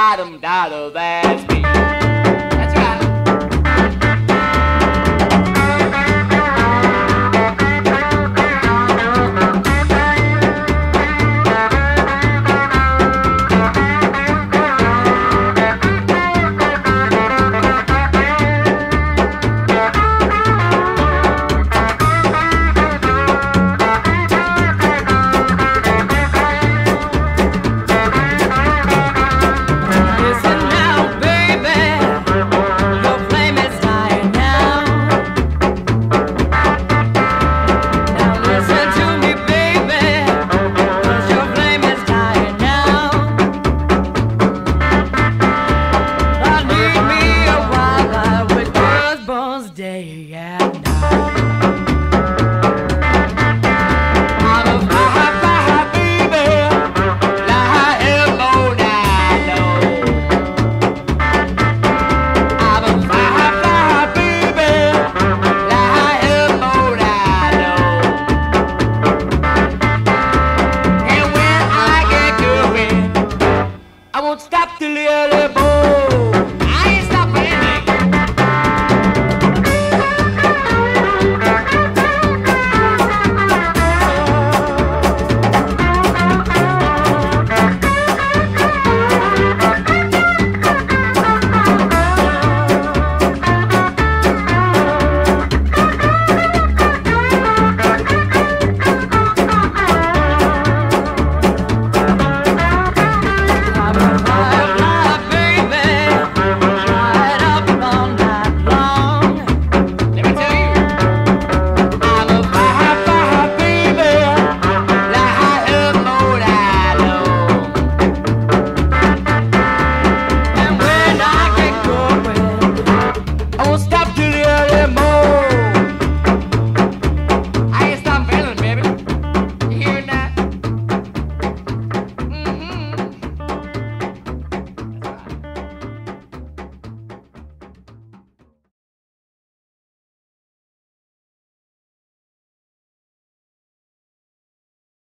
bottom dollar, that's me.